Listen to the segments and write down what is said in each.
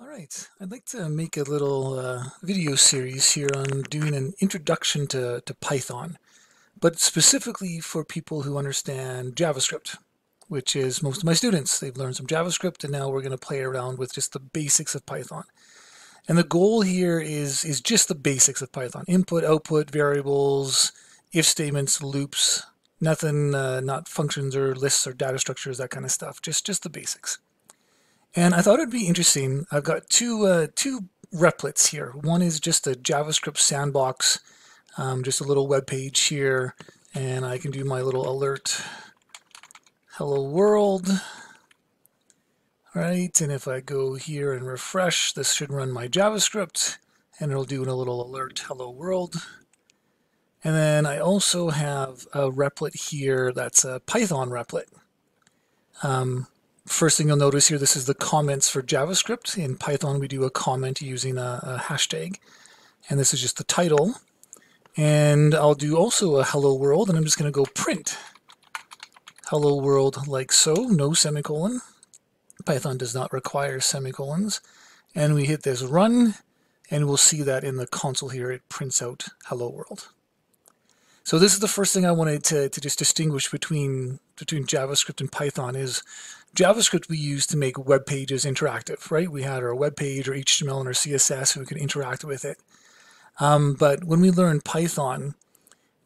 All right, I'd like to make a little uh, video series here on doing an introduction to, to Python, but specifically for people who understand JavaScript, which is most of my students. They've learned some JavaScript and now we're going to play around with just the basics of Python. And the goal here is, is just the basics of Python. Input, output, variables, if statements, loops, nothing, uh, not functions or lists or data structures, that kind of stuff. Just, just the basics. And I thought it'd be interesting. I've got two uh, two replets here. One is just a JavaScript sandbox, um, just a little web page here, and I can do my little alert, hello world. Right, and if I go here and refresh, this should run my JavaScript, and it'll do a little alert, hello world. And then I also have a replet here that's a Python replet. Um, First thing you'll notice here, this is the comments for JavaScript. In Python, we do a comment using a, a hashtag. And this is just the title. And I'll do also a hello world, and I'm just going to go print hello world like so, no semicolon. Python does not require semicolons. And we hit this run, and we'll see that in the console here, it prints out hello world. So this is the first thing I wanted to, to just distinguish between between JavaScript and Python is JavaScript we use to make web pages interactive, right? We had our web page or HTML and our CSS we could interact with it. Um, but when we learn Python,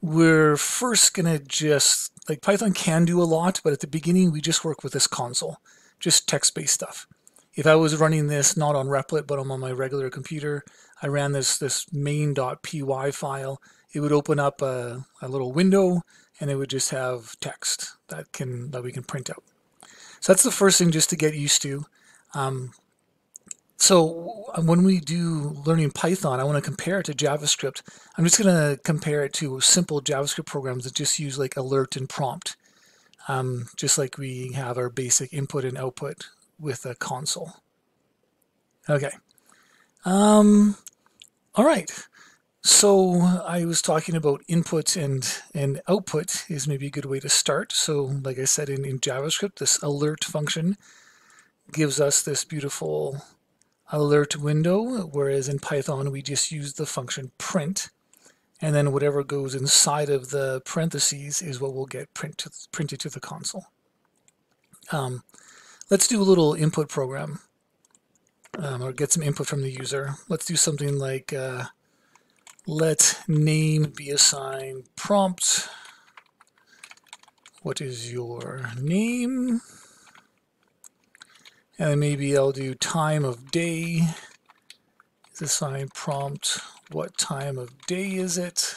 we're first going to just, like Python can do a lot, but at the beginning we just work with this console, just text-based stuff. If I was running this not on Replit, but I'm on my regular computer, I ran this, this main.py file, it would open up a, a little window and it would just have text that can that we can print out. So that's the first thing just to get used to. Um, so when we do learning Python, I want to compare it to JavaScript. I'm just going to compare it to simple JavaScript programs that just use like alert and prompt, um, just like we have our basic input and output with a console. Okay. Um, all right. So I was talking about input and, and output is maybe a good way to start. So like I said in, in JavaScript, this alert function gives us this beautiful alert window, whereas in Python we just use the function print, and then whatever goes inside of the parentheses is what will get print to, printed to the console. Um, let's do a little input program, um, or get some input from the user. Let's do something like uh, let name be assigned prompt. What is your name? And maybe I'll do time of day. Is assigned prompt. What time of day is it?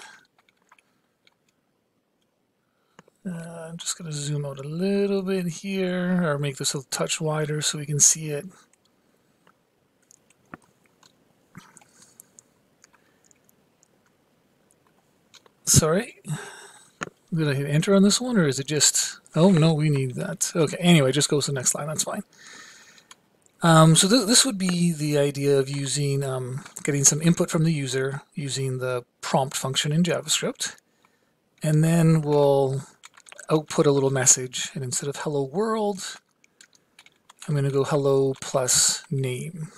Uh, I'm just going to zoom out a little bit here, or make this a touch wider so we can see it. Sorry. Did I hit enter on this one, or is it just... Oh, no, we need that. Okay, anyway, just go to the next line. That's fine. Um, so th this would be the idea of using, um, getting some input from the user using the prompt function in JavaScript. And then we'll output a little message. And instead of hello world, I'm going to go hello plus name.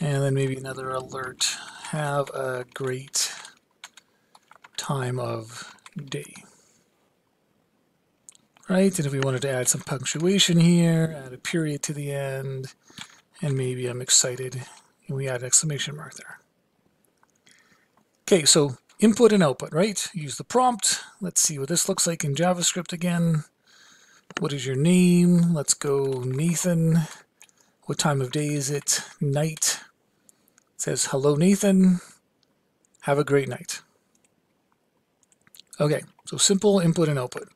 And then maybe another alert. Have a great time of day. Right, and if we wanted to add some punctuation here, add a period to the end, and maybe I'm excited, and we add an exclamation mark there. Okay, so input and output, right? Use the prompt. Let's see what this looks like in JavaScript again. What is your name? Let's go Nathan. What time of day is it? Night. It says, hello Nathan. Have a great night. Okay, so simple input and output.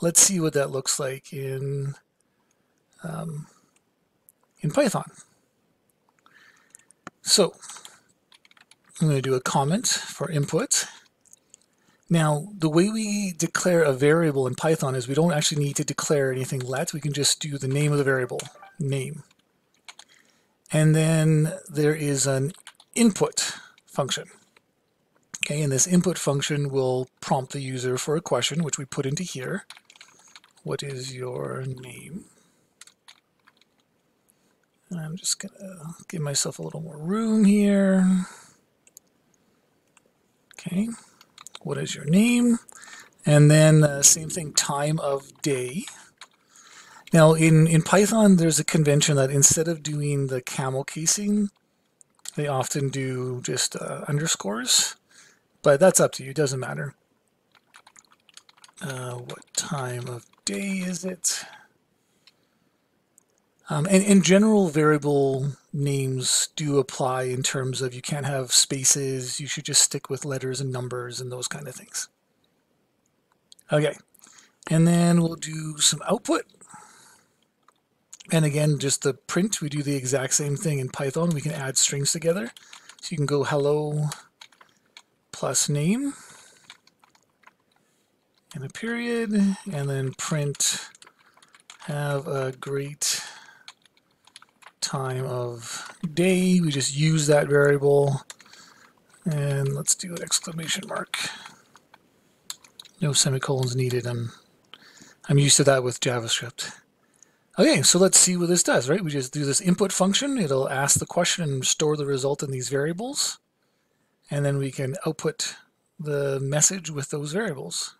Let's see what that looks like in, um, in Python. So I'm going to do a comment for input. Now, the way we declare a variable in Python is we don't actually need to declare anything let. We can just do the name of the variable, name. And then there is an input function. Okay, and this input function will prompt the user for a question, which we put into here. What is your name? And I'm just going to give myself a little more room here. Okay, what is your name? And then uh, same thing, time of day. Now in, in Python, there's a convention that instead of doing the camel casing, they often do just uh, underscores, but that's up to you, it doesn't matter. Uh, what time of day is it? Um, and in general, variable names do apply in terms of you can't have spaces, you should just stick with letters and numbers and those kind of things. Okay, and then we'll do some output. And again, just the print, we do the exact same thing in Python. We can add strings together. So you can go hello plus name and a period, and then print have a great time of day. We just use that variable. And let's do an exclamation mark. No semicolons needed. I'm, I'm used to that with JavaScript. Okay, so let's see what this does, right? We just do this input function. It'll ask the question and store the result in these variables. And then we can output the message with those variables.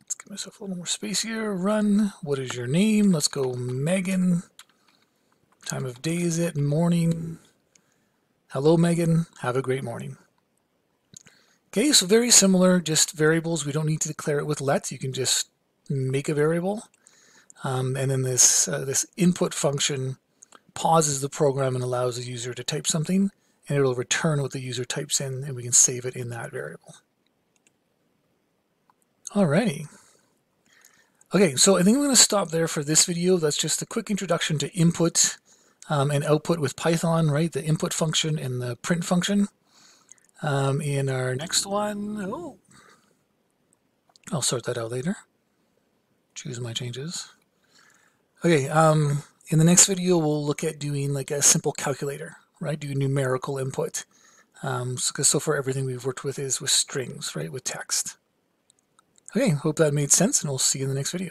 Let's give myself a little more space here. Run. What is your name? Let's go Megan. Time of day is it? Morning. Hello, Megan. Have a great morning. Okay, so very similar, just variables. We don't need to declare it with let. You can just make a variable. Um, and then this, uh, this input function pauses the program and allows the user to type something, and it'll return what the user types in, and we can save it in that variable. Alrighty. Okay, so I think I'm going to stop there for this video. That's just a quick introduction to input um, and output with Python, right? The input function and the print function. Um, in our next one, oh, I'll sort that out later. Choose my changes. Okay, um, in the next video, we'll look at doing like a simple calculator, right? Do numerical input. Um, so, so far, everything we've worked with is with strings, right? With text. Okay, hope that made sense, and we'll see you in the next video.